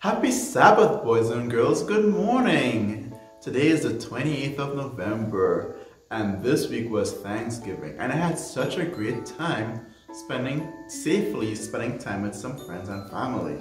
Happy Sabbath, boys and girls. Good morning. Today is the 28th of November, and this week was Thanksgiving, and I had such a great time spending safely spending time with some friends and family.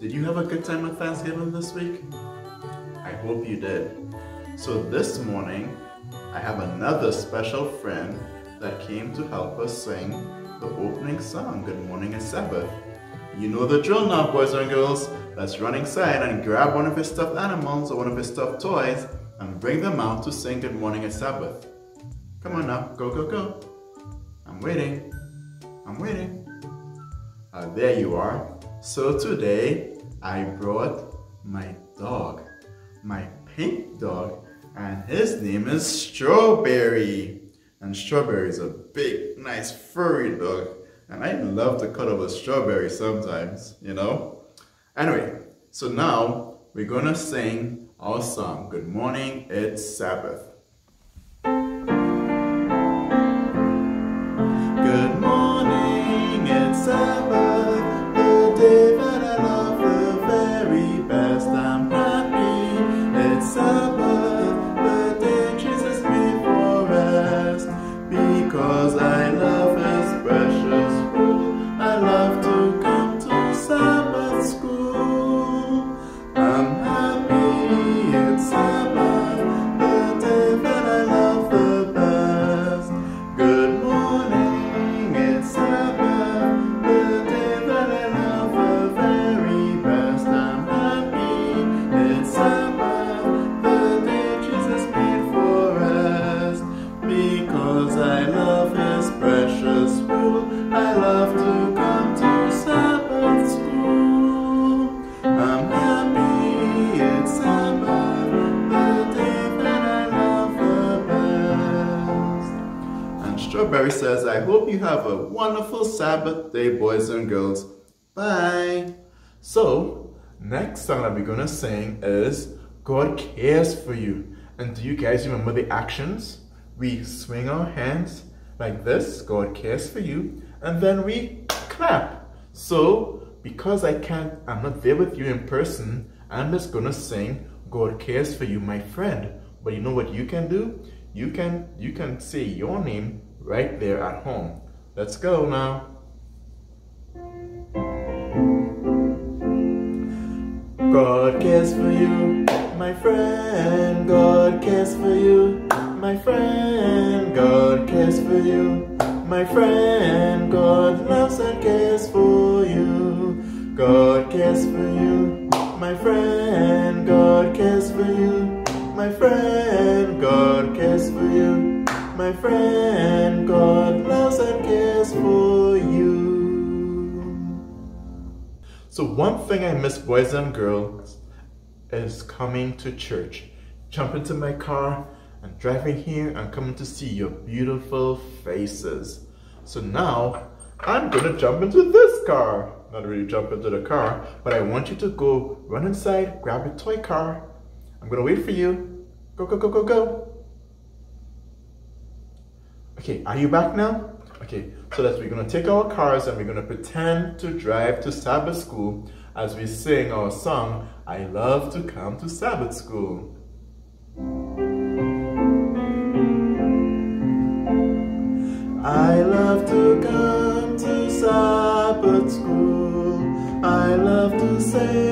Did you have a good time at Thanksgiving this week? I hope you did. So this morning, I have another special friend that came to help us sing the opening song, Good Morning and Sabbath. You know the drill now, boys and girls. Let's run inside and grab one of his stuffed animals or one of his stuffed toys and bring them out to sing Good Morning at Sabbath. Come on now, go, go, go. I'm waiting. I'm waiting. Ah, there you are. So today, I brought my dog, my pink dog, and his name is Strawberry. And Strawberry is a big, nice, furry dog. And I love to cuddle with Strawberry sometimes, you know? Anyway, so now we're gonna sing our song, Good Morning, It's Sabbath. I love to come to Sabbath school. I'm happy, it's Sabbath, the day I love the best. And Strawberry says, I hope you have a wonderful Sabbath day, boys and girls. Bye. So, next song that we're gonna sing is God Cares for You. And do you guys remember the actions? We swing our hands like this, God cares for you, and then we clap. So, because I can't, I'm not there with you in person, I'm just gonna sing God cares for you, my friend. But you know what you can do? You can you can say your name right there at home. Let's go now. God cares for you, my friend. God cares for you, my friend. God cares for you, my friend. God loves and cares for you. God cares for you, my friend. God cares for you, my friend. God cares for you, my friend. God loves and cares for you. So one thing I miss, boys and girls, is coming to church. Jump into my car and driving here and coming to see your beautiful faces. So now I'm gonna jump into this car. Not really jump into the car, but I want you to go run inside, grab a toy car. I'm gonna wait for you. Go, go, go, go, go. Okay, are you back now? Okay, so that we're gonna take our cars and we're gonna pretend to drive to Sabbath school as we sing our song, I love to come to Sabbath school. Love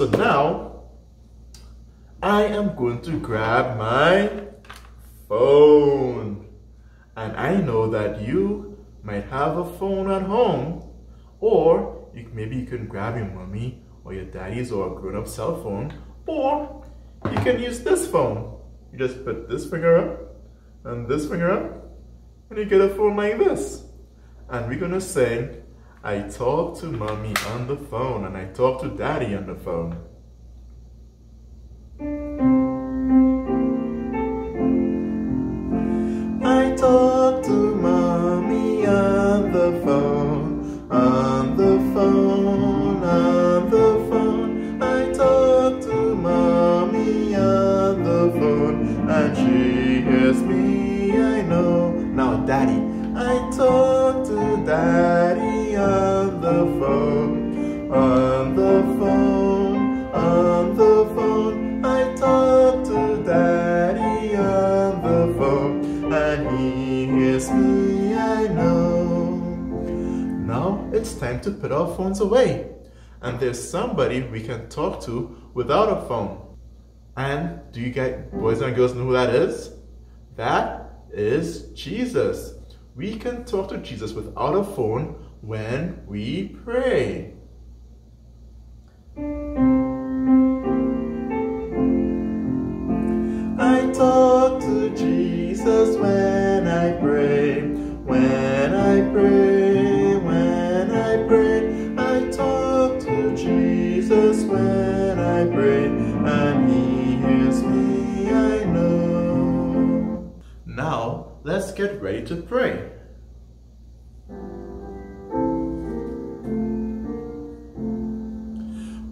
So now, I am going to grab my phone. And I know that you might have a phone at home, or you, maybe you can grab your mommy or your daddy's or a grown-up cell phone, or you can use this phone. You just put this finger up and this finger up, and you get a phone like this. And we're gonna sing, I talk to mommy on the phone and I talk to daddy on the phone. I talk to mommy on the phone, on the phone, on the phone. I talk to mommy on the phone and she put our phones away. And there's somebody we can talk to without a phone. And do you guys, boys and girls, know who that is? That is Jesus. We can talk to Jesus without a phone when we pray. I talk to Jesus when I pray, when I pray, get ready to pray.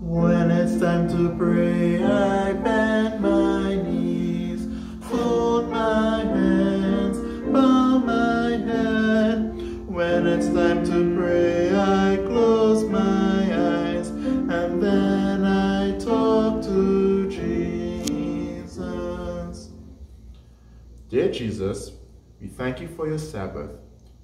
When it's time to pray, I bend my knees, fold my hands, bow my head. When it's time to pray, I close my eyes, and then I talk to Jesus. Dear Jesus, we thank you for your Sabbath.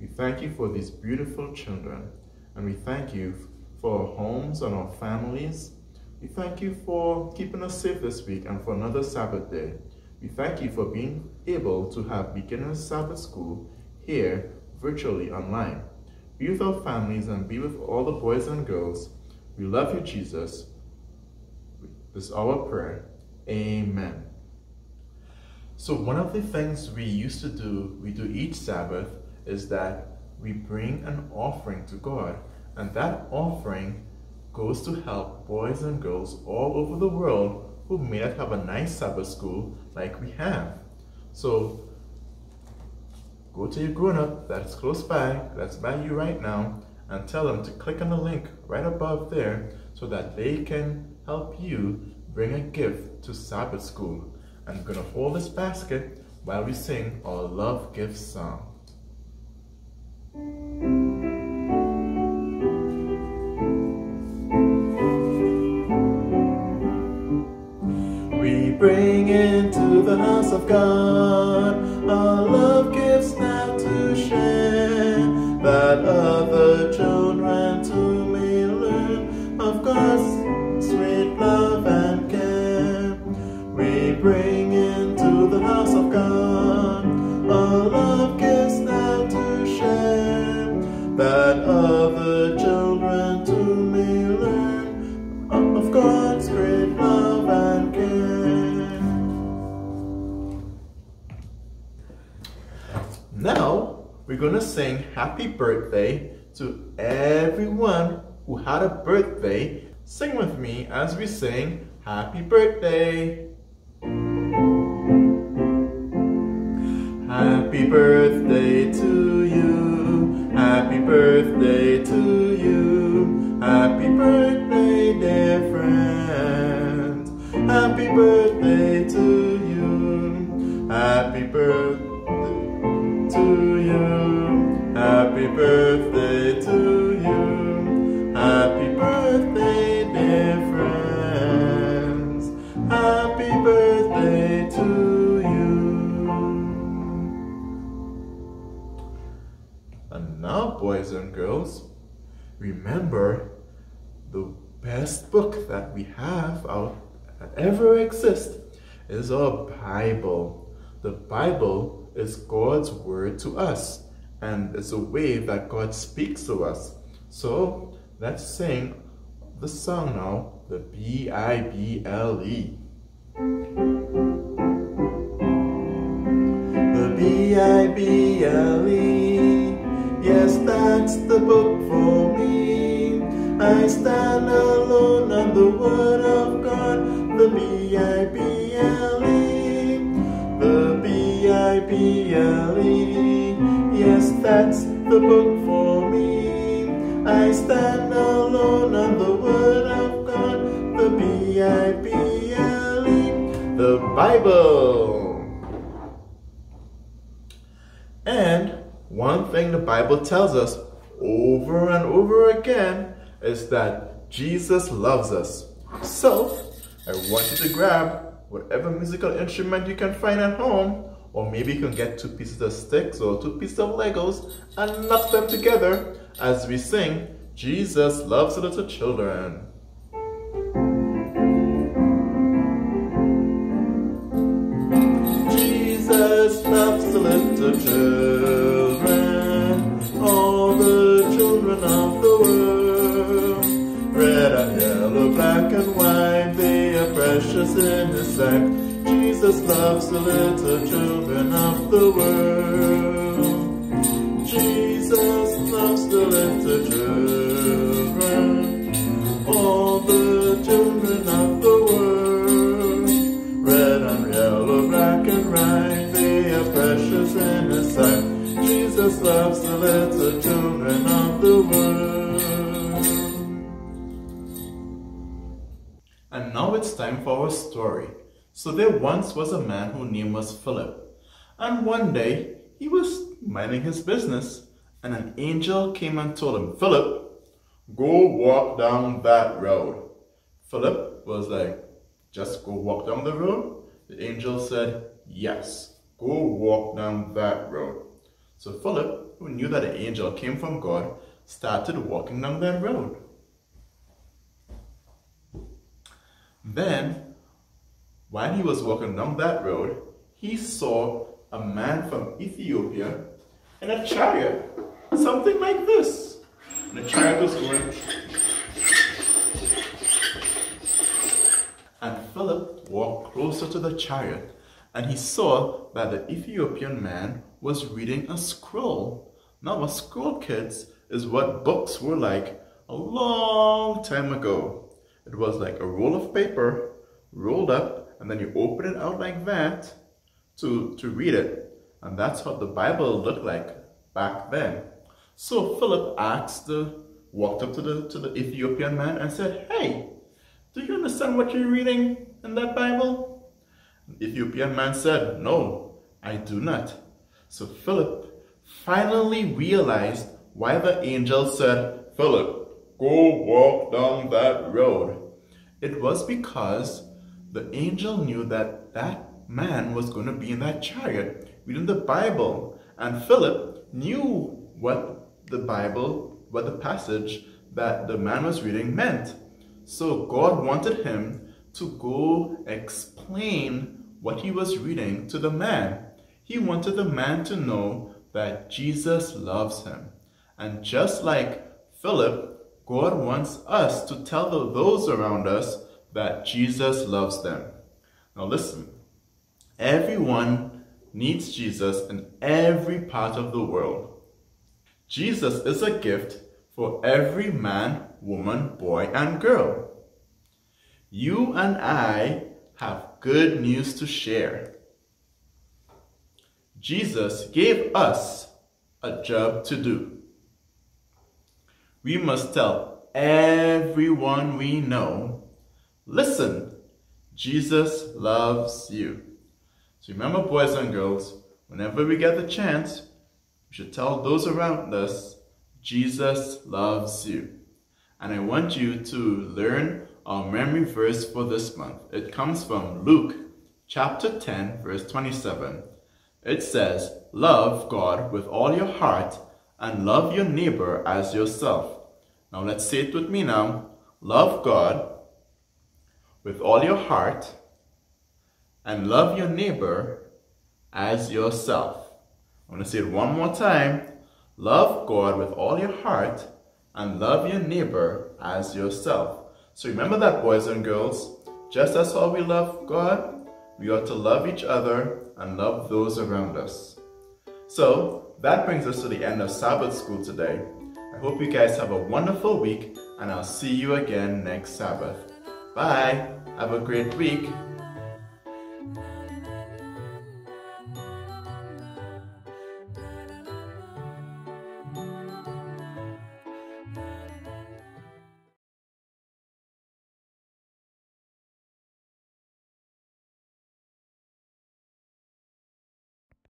We thank you for these beautiful children, and we thank you for our homes and our families. We thank you for keeping us safe this week and for another Sabbath day. We thank you for being able to have beginners Sabbath school here virtually online. Be with our families and be with all the boys and girls. We love you, Jesus. This is our prayer. Amen. So one of the things we used to do, we do each Sabbath, is that we bring an offering to God. And that offering goes to help boys and girls all over the world who may not have a nice Sabbath school like we have. So go to your grown-up that's close by, that's by you right now, and tell them to click on the link right above there so that they can help you bring a gift to Sabbath school. I'm to hold this basket while we sing our love gift song. We bring into the house of God our love gifts Now, we're to sing happy birthday to everyone who had a birthday. Sing with me as we sing happy birthday. Happy birthday to you. Happy birthday to you. Happy birthday, dear friends. Happy birthday to you. Happy birthday remember the best book that we have out that ever exists is our Bible. The Bible is God's word to us, and it's a way that God speaks to us. So let's sing the song now, the B I B L E. The B I B L E, yes, that's the book for me. I stand alone on the word of God, the B-I-B-L-E, the B-I-B-L-E. Yes, that's the book for me. I stand alone on the word of God, the B-I-B-L-E, the Bible. And one thing the Bible tells us over and over again is that Jesus loves us. So, I want you to grab whatever musical instrument you can find at home, or maybe you can get two pieces of sticks or two pieces of Legos and knock them together as we sing, Jesus loves little children. Precious in His sight. Jesus loves the little children of the world. Jesus loves the little children, all the children of the world. Red and yellow, black and white, they are precious in His sight. Jesus loves the little children of the world. And now it's time for our story. So there once was a man whose name was Philip. And one day he was minding his business and an angel came and told him, Philip, go walk down that road. Philip was like, just go walk down the road? The angel said, yes, go walk down that road. So Philip, who knew that the angel came from God, started walking down that road. Then, while he was walking down that road, he saw a man from Ethiopia in a chariot, something like this. And the chariot was going. And Philip walked closer to the chariot, and he saw that the Ethiopian man was reading a scroll. Now, a scroll, kids, is what books were like a long time ago. It was like a roll of paper rolled up, and then you open it out like that to, to read it. And that's how the Bible looked like back then. So Philip asked the, walked up to the, to the Ethiopian man and said, Hey, do you understand what you're reading in that Bible? The Ethiopian man said, No, I do not. So Philip finally realized why the angel said, Philip, go walk down that road. It was because the angel knew that that man was going to be in that chariot reading the Bible. And Philip knew what the Bible, what the passage that the man was reading meant. So God wanted him to go explain what he was reading to the man. He wanted the man to know that Jesus loves him. And just like Philip, God wants us to tell those around us that Jesus loves them. Now listen, everyone needs Jesus in every part of the world. Jesus is a gift for every man, woman, boy, and girl. You and I have good news to share. Jesus gave us a job to do. We must tell everyone we know, listen, Jesus loves you. So remember, boys and girls, whenever we get the chance, we should tell those around us, Jesus loves you. And I want you to learn our memory verse for this month. It comes from Luke chapter 10, verse 27. It says, Love God with all your heart and love your neighbor as yourself. Now let's say it with me now. Love God with all your heart and love your neighbor as yourself. I'm going to say it one more time. Love God with all your heart and love your neighbor as yourself. So remember that, boys and girls. Just as how we love God, we ought to love each other and love those around us. So that brings us to the end of Sabbath school today. I hope you guys have a wonderful week and I'll see you again next Sabbath. Bye. Have a great week.